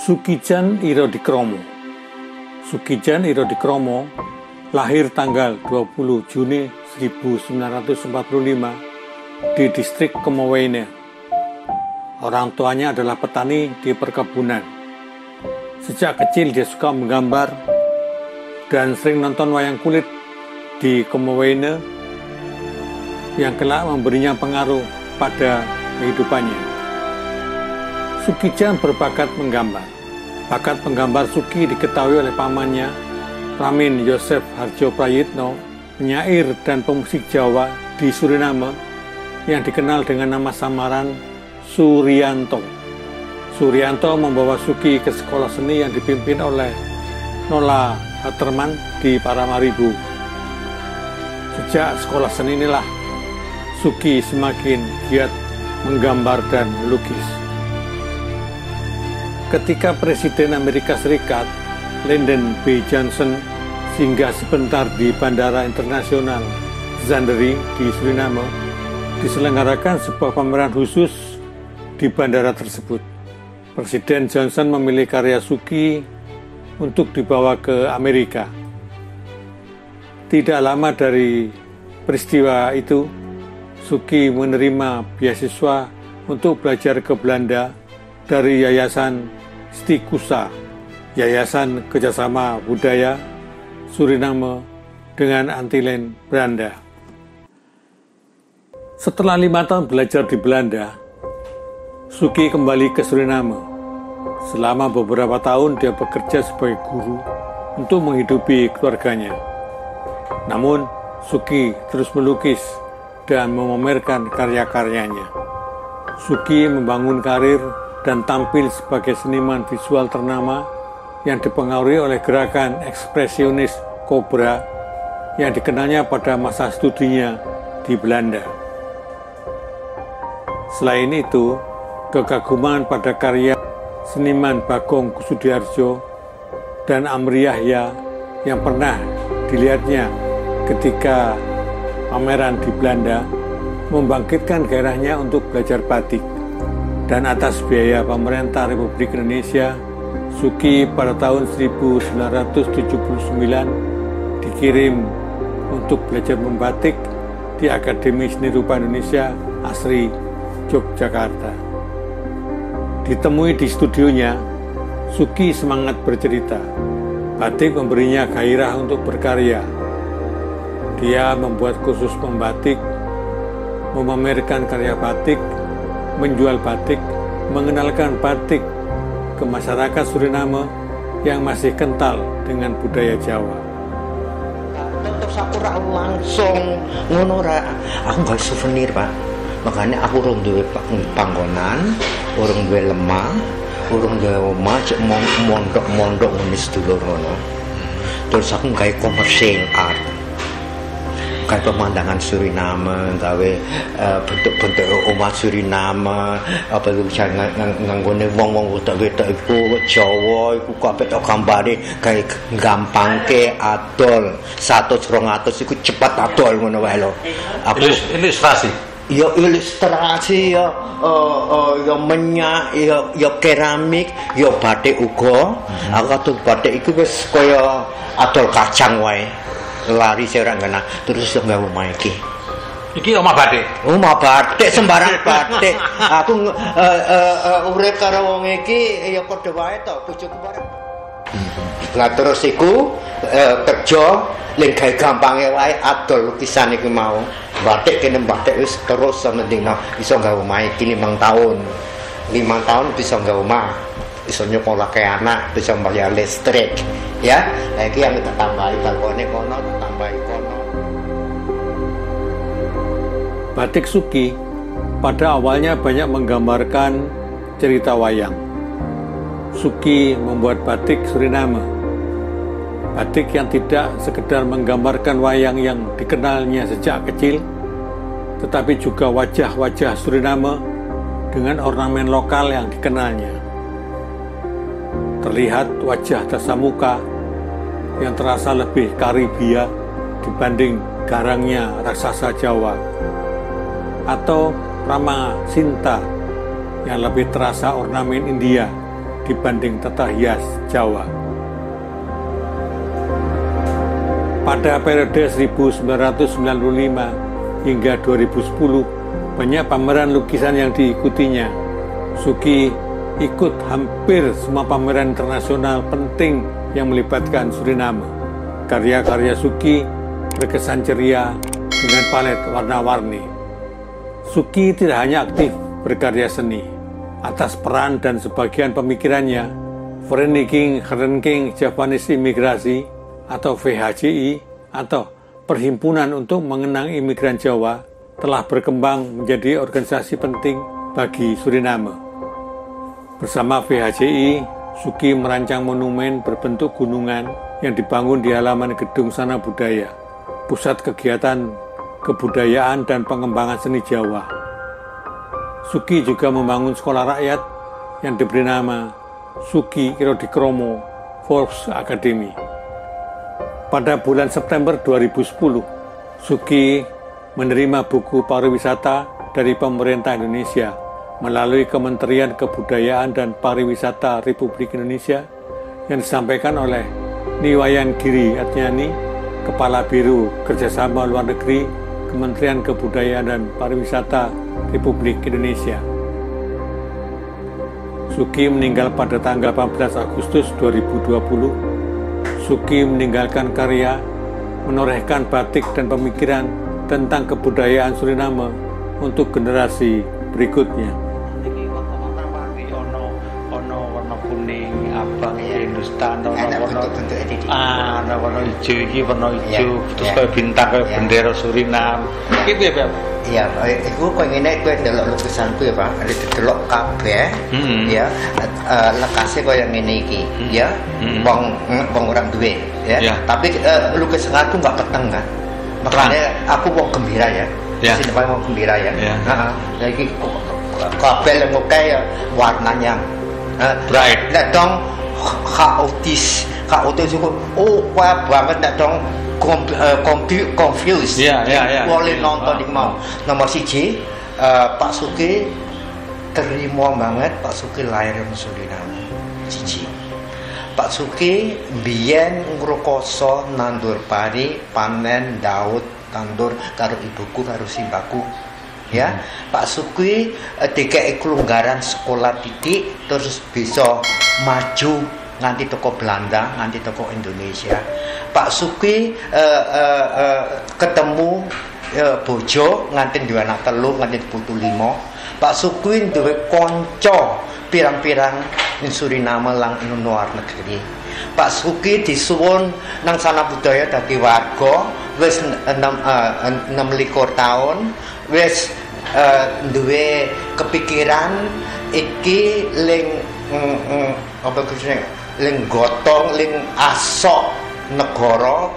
Sukijan Irodikromo Sukijan Irodikromo lahir tanggal 20 Juni 1945 di distrik Kemowaine. Orang tuanya adalah petani di perkebunan. Sejak kecil dia suka menggambar dan sering nonton wayang kulit di Kemowaine yang kelak memberinya pengaruh pada kehidupannya. Sukijan berbakat menggambar. Bakat penggambar Suki diketahui oleh pamannya, Ramin Yosef Harjo Prayitno, penyair dan pemusik Jawa di Suriname yang dikenal dengan nama samaran Suryanto. Suryanto membawa Suki ke sekolah seni yang dipimpin oleh Nola Haterman di Paramaribo. Sejak sekolah seni inilah Suki semakin giat menggambar dan melukis ketika Presiden Amerika Serikat Lyndon B. Johnson singgah sebentar di Bandara Internasional Zanderi di Suriname, diselenggarakan sebuah pameran khusus di bandara tersebut. Presiden Johnson memilih karya Suki untuk dibawa ke Amerika. Tidak lama dari peristiwa itu, Suki menerima beasiswa untuk belajar ke Belanda dari Yayasan Stikusa, Yayasan Kerjasama Budaya Suriname dengan Antilen Belanda. Setelah lima tahun belajar di Belanda, Suki kembali ke Suriname. Selama beberapa tahun dia bekerja sebagai guru untuk menghidupi keluarganya. Namun, Suki terus melukis dan memamerkan karya-karyanya. Suki membangun karir dan tampil sebagai seniman visual ternama yang dipengaruhi oleh gerakan ekspresionis Cobra yang dikenalnya pada masa studinya di Belanda. Selain itu, kekaguman pada karya seniman Bagong Kusudiarjo dan Amri Yahya yang pernah dilihatnya ketika pameran di Belanda membangkitkan gairahnya untuk belajar batik dan atas biaya pemerintah Republik Indonesia, Suki pada tahun 1979 dikirim untuk belajar membatik di Akademi Seni Rupa Indonesia Asri Yogyakarta. Ditemui di studionya, Suki semangat bercerita. Batik memberinya gairah untuk berkarya. Dia membuat khusus membatik, memamerkan karya batik, menjual batik, mengenalkan batik ke masyarakat Suriname yang masih kental dengan budaya Jawa. Terus aku langsung ngono aku nggak souvenir pak. Makanya aku urung duwe panggonan, urung duwe lemah, urung duwe omah, cek mondok-mondok ngene sedulur ngono. Terus aku gawe komersil art kayak pemandangan Suriname gawe uh, bentuk-bentuk umat Suriname apa itu bisa nganggone wong-wong wetok-wetok iku Jawa iku kabeh tok gambare gawe gampangke adol. 100 200 iku cepat adol ngono wae lho. Aku ilustrasi. Ya ilustrasi ya uh, uh, ya menyak ya ya keramik ya batik uga. Hmm. aku tuh batik iku wis kaya adol kacang wae lari saya orang kena terus nggak mau iki. Iki omah batik? Omah batik sembarang batik. Aku uh, uh, uh, urip karo wong iki ya padha wae to bojoku bareng lah terus iku uh, kerja ning gawe gampange wae adol lukisan iki mau. Batik kene batik wis terus sampeyan iso gawe omah iki 5 tahun. 5 tahun bisa gawe omah iso nyekolahke anak bisa bayar listrik ya. Nah ini yang kita tambahi balkone kono tambahi kono. Batik suki pada awalnya banyak menggambarkan cerita wayang. Suki membuat batik Suriname. Batik yang tidak sekedar menggambarkan wayang yang dikenalnya sejak kecil tetapi juga wajah-wajah Suriname dengan ornamen lokal yang dikenalnya terlihat wajah Dasamuka yang terasa lebih Karibia dibanding garangnya raksasa Jawa atau Rama Sinta yang lebih terasa ornamen India dibanding tata hias Jawa. Pada periode 1995 hingga 2010, banyak pameran lukisan yang diikutinya. Suki ikut hampir semua pameran internasional penting yang melibatkan Suriname. Karya-karya Suki berkesan ceria dengan palet warna-warni. Suki tidak hanya aktif berkarya seni, atas peran dan sebagian pemikirannya, Vereniging Herenking Japanese Imigrasi atau VHCI atau Perhimpunan untuk Mengenang Imigran Jawa telah berkembang menjadi organisasi penting bagi Suriname. Bersama VHCI, Suki merancang monumen berbentuk gunungan yang dibangun di halaman gedung Sana Budaya, pusat kegiatan kebudayaan dan pengembangan seni Jawa. Suki juga membangun sekolah rakyat yang diberi nama Suki Irodikromo Volks Academy. Pada bulan September 2010, Suki menerima buku pariwisata dari pemerintah Indonesia melalui Kementerian Kebudayaan dan Pariwisata Republik Indonesia yang disampaikan oleh Niwayan Giri Atnyani, Kepala Biro Kerjasama Luar Negeri Kementerian Kebudayaan dan Pariwisata Republik Indonesia. Suki meninggal pada tanggal 14 Agustus 2020 Suki meninggalkan karya, menorehkan batik dan pemikiran tentang kebudayaan Suriname untuk generasi berikutnya. Hindustan, ono Enak warna bentuk-bentuk ini. ah, ono warna hijau iki warna hijau, Iya, terus iya. kayak bintang kayak Iya. bendera Suriname. Gitu ya, Pak. Iya, itu kok ngene kowe delok lukisanku ya, Pak. Ada delok kabeh. Hmm. Ya, eh, lekasnya kaya ngene iki, ya. Hmm. Wong wong orang duwe, ya. Tapi eh, lukisanku nggak peteng kan. Makanya aku wong gembira ya. Iya. Sini Pak wong gembira ya. Heeh. Kok- kabeh yang oke ya warnanya. Eh, Bright. Nek dong chaotis, chaotis itu oh wah banget nek dong kom, eh, confu- confused. Iya, iya, iya. Boleh nonton Ah, iki mau. Nomor siji eh, Pak Suki terima banget Pak Suki lahir di Suriname. Siji. Pak Suki biyen ngrukoso nandur pari, panen daud, tandur karo ibuku karo simbaku. Ya, Pak Suki eh, dikei kelonggaran sekolah titik terus bisa maju nganti toko Belanda, nganti toko Indonesia. Pak Suki eh, eh, ketemu bojo nganti duwe anak telu nganti putu limo. Pak Suki duwe kanca pirang-pirang ing Suriname lang ing luar negeri. Pak Suki disuwun nang sana budaya dadi warga wis enam eh, enam likur tahun wis eh, duwe kepikiran iki ling mm, mm, apa kuwi ling gotong ling asok negara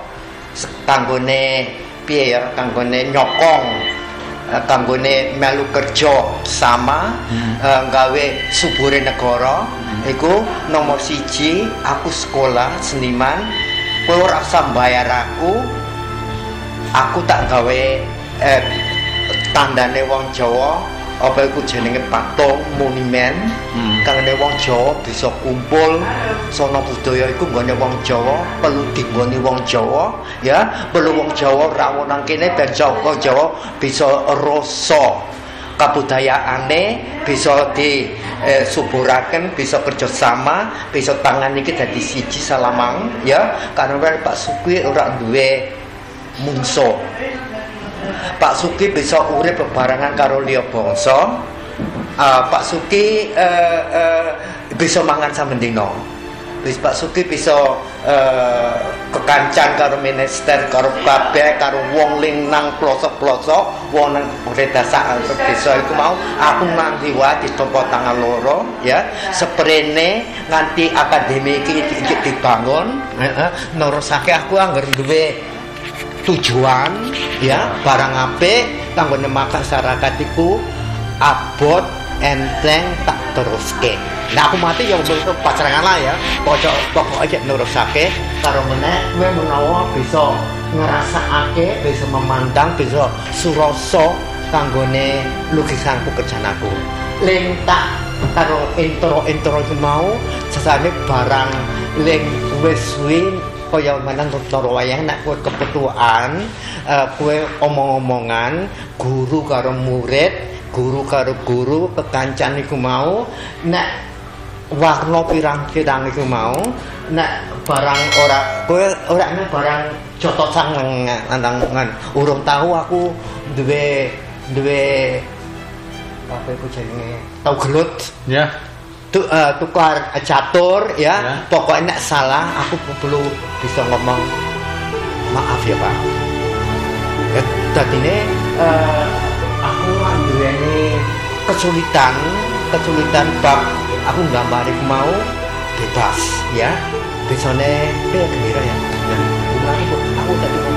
kanggone piye ya? Kanggone nyokong eh, kanggone melu kerja sama eh, gawe subure negara. Iku nomor siji aku sekolah seniman. Kowe ora usah bayar aku. Aku tak gawe eh, tandane wong Jawa apa iku jenenge patung monumen Hmm. kangane wong Jawa bisa kumpul sono budaya iku nggone wong Jawa perlu dinggoni wong Jawa ya. Perlu wong Jawa rawuh nang kene ben wong Jawa bisa rasa kabudayaane bisa di eh, suburaken bisa kerjasama bisa tangan iki dadi siji salamang ya. Karena Pak Sukwi ora duwe mungso Pak Suki bisa urip bebarengan karo liya bangsa. Ah, Pak Suki eh, eh, bisa mangan sampe dina. Wis Pak Suki bisa eh, kekancan karo minister, karo kabeh, karo wong ling nang pelosok-pelosok, wong nang pedesaan desa iku mau aku nanti wae ditompo tangan loro ya. Seprene nganti akademi iki iki dibangun, heeh, nerusake aku anggar duwe tujuan ya barang apik kanggo masyarakat iku abot enteng tak teruske nah aku mati ya untuk pacaran lah ya. Pokok pokok aja nerusake. Karo meneh kowe menawa bisa ngrasakake bisa memandang bisa surasa kanggone lukisanku kerjaan aku ling tak karo intro-intro iku mau sesane barang ling wis kaya menang tur wayang nek kowe kepetuaan eh, kowe omong-omongan guru karo murid guru karo guru kekancan iku mau nek warna pirang-pirang iku mau nek barang ora kowe ora barang jotot sangen nang urung tahu aku duwe duwe apa iku jenenge? Tau gelut. Ya. Tu, eh, tukar catur ya, Ya. pokoknya salah aku perlu bisa ngomong maaf ya pak. Ya, tadi ini eh, aku duweni kesulitan kesulitan bab aku nggak iku mau bebas ya. Besone be gembira ya? Dan mulai aku tadi